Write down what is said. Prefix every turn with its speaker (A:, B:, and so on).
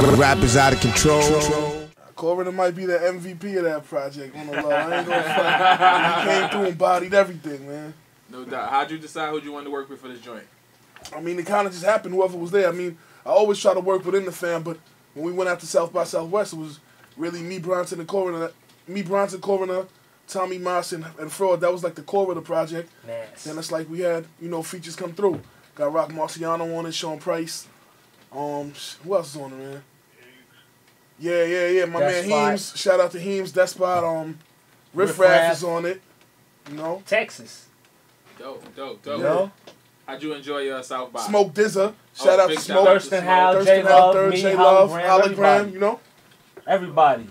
A: Rap is out of control.
B: Coroner might be the MVP of that project on the low. I ain't gonna front. He came through and bodied everything, man.
C: No doubt. How'd you decide who you wanted to work with for this joint?
B: I mean, it kind of just happened. Whoever was there. I mean, I always try to work within the fam, but when we went out to South by Southwest, it was really me, Bronson, and Coroner. Uh, me, Bronson, Coroner, uh, Tommy Mas, and, and Fraud. That was like the core of the project.
D: Nice.
B: Then it's like we had, you know, features come through. Got Rock Marciano on it, Sean Price. Um, who else is on it, man? Yeah, yeah, yeah. My man
D: Despot.
B: Heems. Shout out to Heems. Despot. Um, Riff
D: Riff
B: Raff
D: Raff.
B: is on it. You know,
D: Texas.
C: Dope, dope, dope.
D: You know?
C: How'd you enjoy your South by?
B: Smoke Dizza. Shout out
C: big
B: to
C: shout
B: Smoke.
C: out to
D: Thurston
C: Smoke.
D: Howe,
B: Thurston
D: J
B: Howe,
D: Love,
B: Third,
D: me,
B: J Love,
D: Hologram,
B: Hologram.
D: everybody.
B: You know,
D: Everybody.